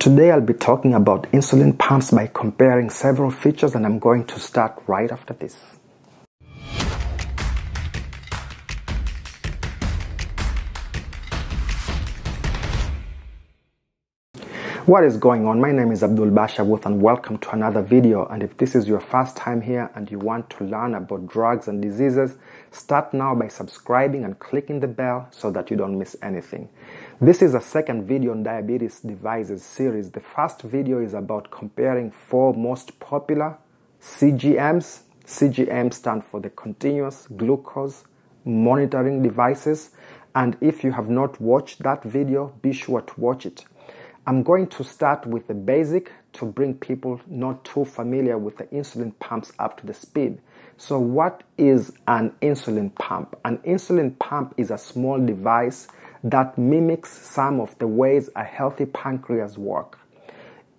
Today I'll be talking about insulin pumps by comparing several features and I'm going to start right after this. What is going on? My name is Abdul Basha Wuth and welcome to another video. And if this is your first time here and you want to learn about drugs and diseases, start now by subscribing and clicking the bell so that you don't miss anything. This is a second video on diabetes devices series. The first video is about comparing four most popular CGMs. CGM stand for the continuous glucose monitoring devices. And if you have not watched that video, be sure to watch it. I'm going to start with the basic to bring people not too familiar with the insulin pumps up to the speed. So, what is an insulin pump? An insulin pump is a small device that mimics some of the ways a healthy pancreas works.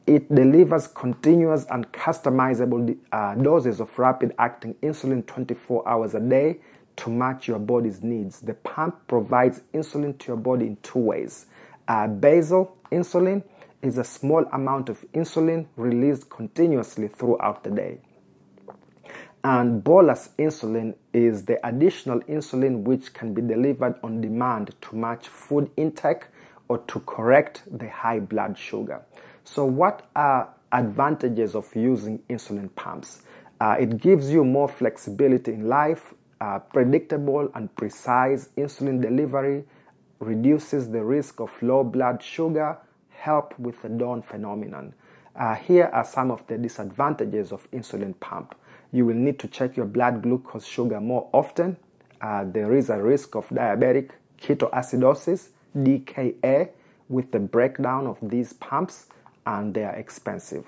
It delivers continuous and customizable uh, doses of rapid acting insulin 24 hours a day to match your body's needs. The pump provides insulin to your body in two ways uh, basal insulin is a small amount of insulin released continuously throughout the day. And bolus insulin is the additional insulin which can be delivered on demand to match food intake or to correct the high blood sugar. So, what are advantages of using insulin pumps? Uh, it gives you more flexibility in life, uh, predictable and precise insulin delivery, reduces the risk of low blood sugar, help with the dawn phenomenon. Uh, here are some of the disadvantages of insulin pump. You will need to check your blood glucose sugar more often. Uh, there is a risk of diabetic ketoacidosis, DKA, with the breakdown of these pumps, and they are expensive.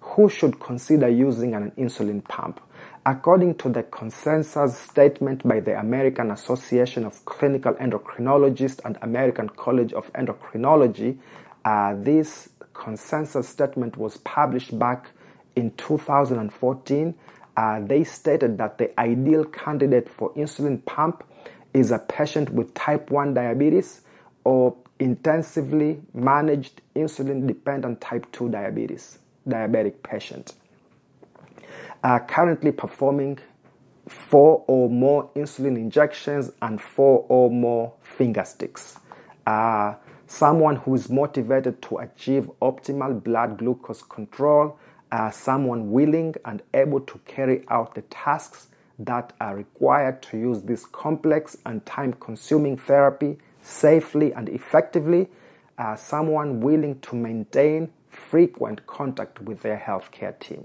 Who should consider using an insulin pump? According to the consensus statement by the American Association of Clinical Endocrinologists and American College of Endocrinology, uh, this consensus statement was published back in 2014. Uh, they stated that the ideal candidate for insulin pump is a patient with type 1 diabetes or intensively managed insulin dependent type 2 diabetes diabetic patient are currently performing four or more insulin injections and four or more finger sticks. Uh, someone who is motivated to achieve optimal blood glucose control, uh, someone willing and able to carry out the tasks that are required to use this complex and time consuming therapy safely and effectively, uh, someone willing to maintain frequent contact with their healthcare team.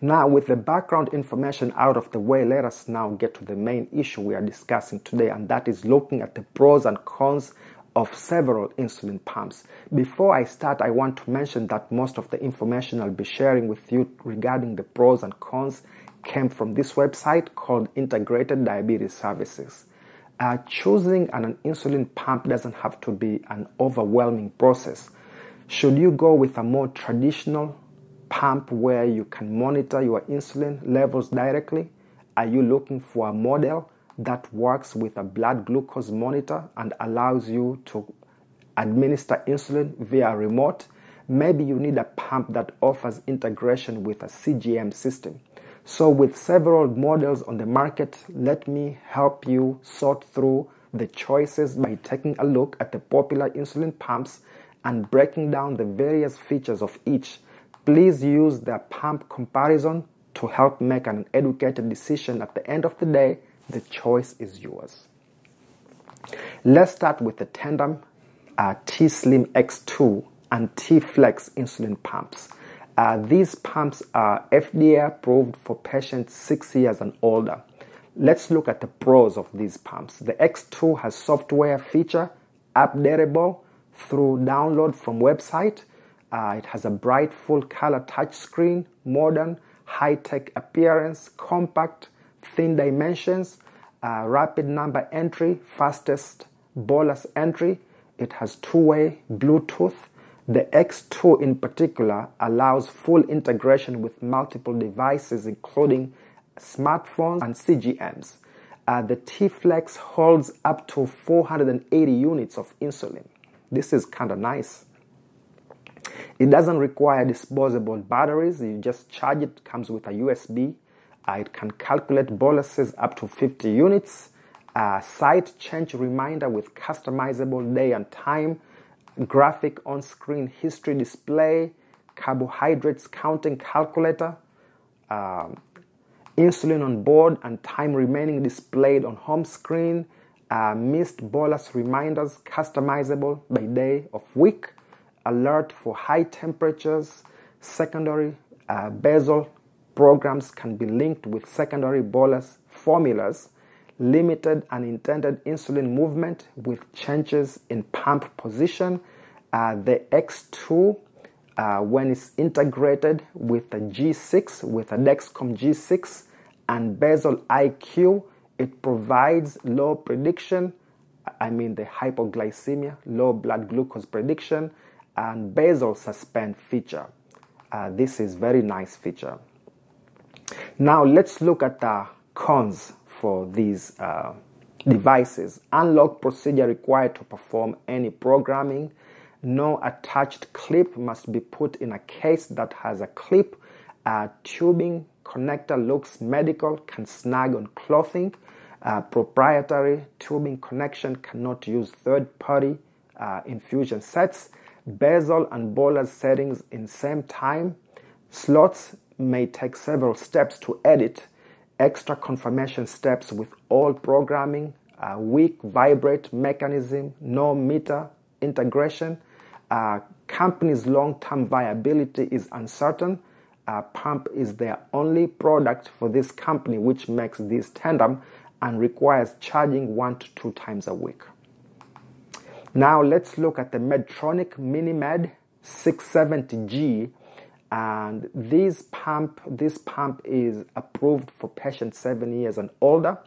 Now, with the background information out of the way, let us now get to the main issue we are discussing today, and that is looking at the pros and cons of several insulin pumps. Before I start, I want to mention that most of the information I'll be sharing with you regarding the pros and cons came from this website called Integrated Diabetes Services. Uh, choosing an insulin pump doesn't have to be an overwhelming process. Should you go with a more traditional pump where you can monitor your insulin levels directly? Are you looking for a model that works with a blood glucose monitor and allows you to administer insulin via remote? Maybe you need a pump that offers integration with a CGM system. So, with several models on the market, let me help you sort through the choices by taking a look at the popular insulin pumps and breaking down the various features of each Please use the pump comparison to help make an educated decision. At the end of the day, the choice is yours. Let's start with the Tandem uh, T Slim X2 and T Flex insulin pumps. Uh, these pumps are FDA approved for patients six years and older. Let's look at the pros of these pumps. The X2 has software feature updatable through download from website uh, it has a bright full color touchscreen, modern, high tech appearance, compact, thin dimensions, uh, rapid number entry, fastest bolus entry. It has two way Bluetooth. The X2 in particular allows full integration with multiple devices, including smartphones and CGMs. Uh, the T Flex holds up to 480 units of insulin. This is kind of nice. It doesn't require disposable batteries. You just charge it. Comes with a USB. It can calculate boluses up to 50 units. Uh, site change reminder with customizable day and time. Graphic on-screen history display. Carbohydrates counting calculator. Um, insulin on board and time remaining displayed on home screen, uh, missed bolus reminders customizable by day of week, alert for high temperatures, secondary uh, basal programs can be linked with secondary bolus formulas, limited and intended insulin movement with changes in pump position. Uh, the X2 uh, when it's integrated with the G6, with a Dexcom G6 and Basal IQ, it provides low prediction, I mean the hypoglycemia, low blood glucose prediction, and basal suspend feature. Uh, this is very nice feature. Now let's look at the cons for these uh, devices. Unlock procedure required to perform any programming no attached clip must be put in a case that has a clip. Uh, tubing connector looks medical, can snag on clothing. Uh, proprietary tubing connection cannot use third party uh, infusion sets. Basal and bolus settings in same time. Slots may take several steps to edit. Extra confirmation steps with old programming. weak vibrate mechanism, no meter integration uh, company's long-term viability is uncertain. Uh, pump is their only product for this company, which makes this tandem and requires charging one to two times a week. Now let's look at the Medtronic MiniMed 670G. And this pump, this pump is approved for patients seven years and older.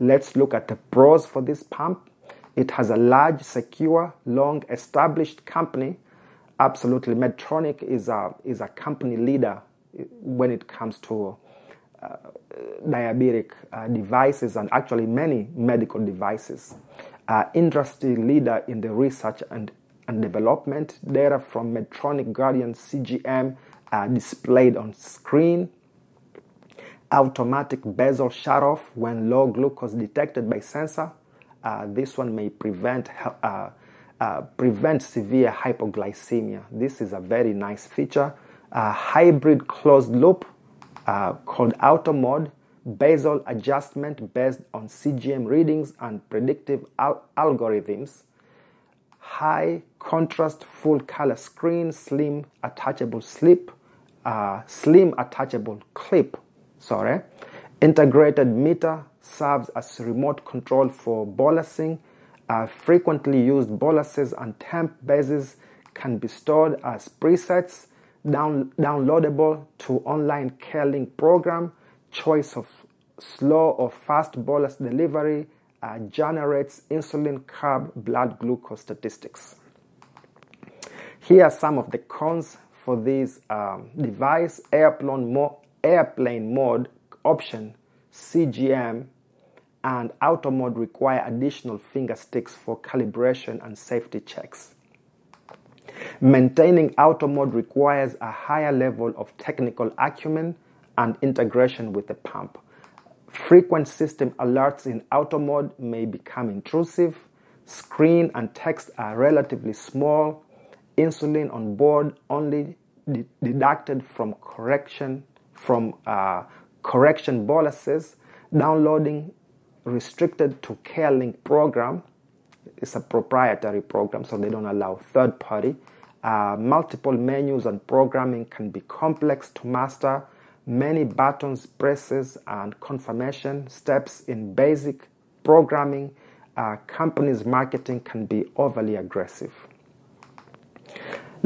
Let's look at the pros for this pump. It has a large, secure, long established company. Absolutely, Medtronic is a, is a company leader when it comes to uh, diabetic uh, devices and actually many medical devices. Uh, industry leader in the research and, and development. Data from Medtronic Guardian CGM displayed on screen. Automatic basal shut off when low glucose detected by sensor uh, this one may prevent uh, uh, prevent severe hypoglycemia. This is a very nice feature. Hybrid closed loop uh, called auto mode, basal adjustment based on CGM readings and predictive al- algorithms. High contrast full color screen, slim attachable slip, uh, slim attachable clip. Sorry, integrated meter serves as remote control for bolusing. Uh, frequently used boluses and temp bases can be stored as presets, down, downloadable to online CareLink program, choice of slow or fast bolus delivery uh, generates insulin carb blood glucose statistics. Here are some of the cons for this um, device airplane, mo- airplane mode option CGM and auto mode require additional finger sticks for calibration and safety checks. Maintaining auto mode requires a higher level of technical acumen and integration with the pump. Frequent system alerts in auto mode may become intrusive. Screen and text are relatively small. Insulin on board only de- deducted from correction from uh, correction boluses. Downloading restricted to CareLink program. It's a proprietary program, so they don't allow third party. Uh, multiple menus and programming can be complex to master. Many buttons, presses, and confirmation steps in basic programming. Uh, companies' marketing can be overly aggressive.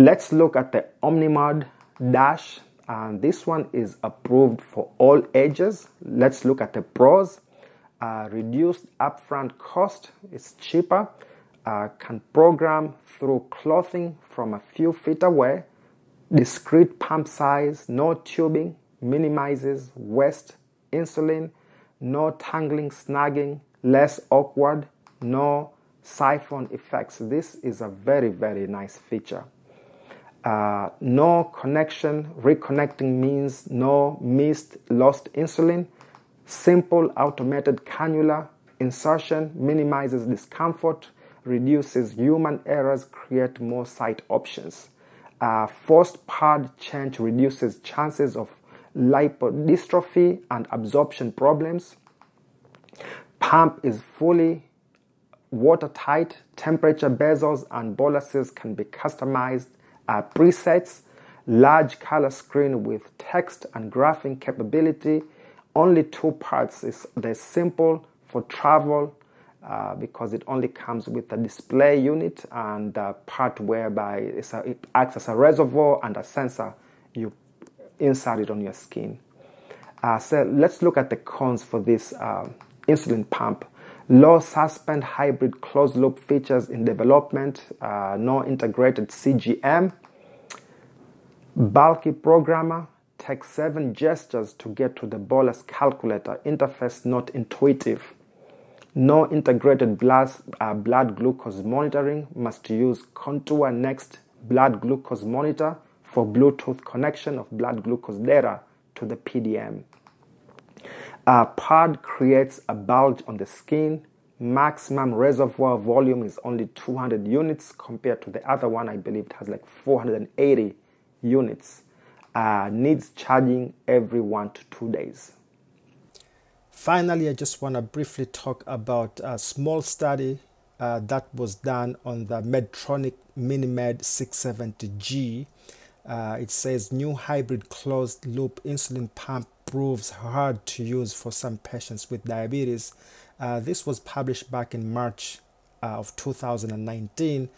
Let's look at the Omnipod Dash. And this one is approved for all ages. Let's look at the pros uh, reduced upfront cost, it's cheaper, uh, can program through clothing from a few feet away, discrete pump size, no tubing, minimizes waste insulin, no tangling, snagging, less awkward, no siphon effects. This is a very, very nice feature. Uh, no connection, reconnecting means no missed, lost insulin. Simple automated cannula insertion minimizes discomfort, reduces human errors, create more site options. Uh, forced pod change reduces chances of lipodystrophy and absorption problems. Pump is fully watertight. Temperature basals and boluses can be customized. Uh, presets, large color screen with text and graphing capability. Only two parts is the simple for travel uh, because it only comes with a display unit and a part whereby a, it acts as a reservoir and a sensor you insert it on your skin. Uh, so let's look at the cons for this uh, insulin pump. Low suspend hybrid closed loop features in development, uh, no integrated CGM, bulky programmer, takes seven gestures to get to the bolus calculator, interface not intuitive. No integrated uh, blood glucose monitoring, must use Contour Next blood glucose monitor for Bluetooth connection of blood glucose data to the PDM. A pod creates a bulge on the skin. Maximum reservoir volume is only 200 units compared to the other one, I believe it has like 480 units. Uh, needs charging every one to two days. Finally, I just want to briefly talk about a small study uh, that was done on the Medtronic MiniMed 670G. Uh, it says new hybrid closed loop insulin pump proves hard to use for some patients with diabetes. Uh, this was published back in March uh, of 2019.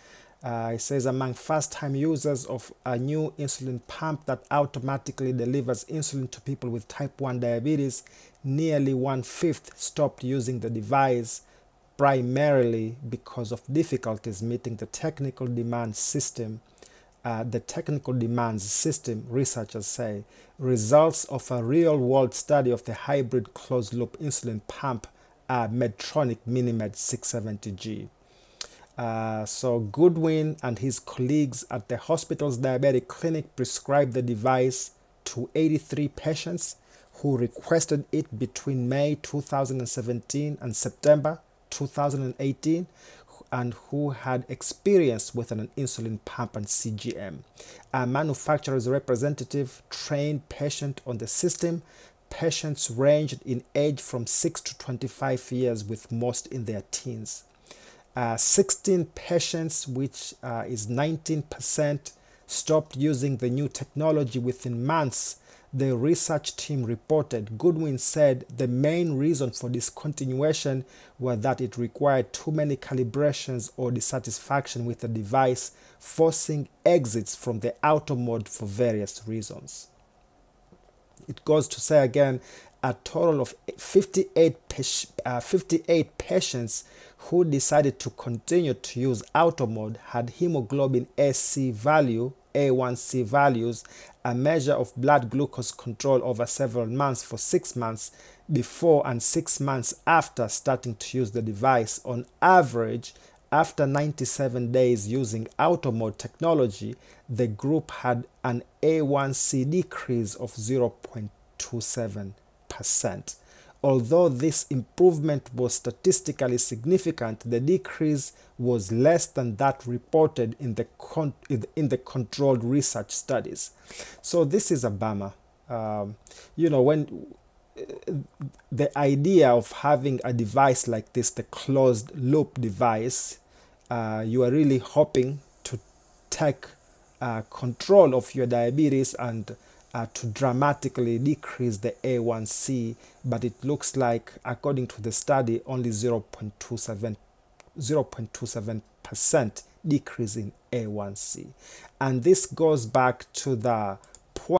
Uh, it says among first time users of a new insulin pump that automatically delivers insulin to people with type 1 diabetes, nearly one fifth stopped using the device primarily because of difficulties meeting the technical demand system. Uh, the technical demands system, researchers say, results of a real world study of the hybrid closed loop insulin pump uh, Medtronic MiniMed 670G. Uh, so Goodwin and his colleagues at the hospital's diabetic clinic prescribed the device to 83 patients who requested it between May 2017 and September 2018 and who had experience with an insulin pump and CGM. A manufacturer's representative trained patient on the system. Patients ranged in age from 6 to 25 years with most in their teens. Uh, 16 patients, which uh, is 19%, stopped using the new technology within months. The research team reported Goodwin said the main reason for discontinuation was that it required too many calibrations or dissatisfaction with the device, forcing exits from the auto mode for various reasons. It goes to say again a total of 58, uh, 58 patients who decided to continue to use auto mode had hemoglobin AC value, A1C values, a measure of blood glucose control over several months for six months before and six months after starting to use the device. On average, after 97 days using auto mode technology, the group had an A1C decrease of 0.27 percent Although this improvement was statistically significant, the decrease was less than that reported in the, in the controlled research studies. So this is a bummer. Um, you know, when the idea of having a device like this, the closed loop device, uh, you are really hoping to take uh, control of your diabetes and uh, to dramatically decrease the A1C, but it looks like, according to the study, only 0.27 0.27% decrease in A1C. And this goes back to the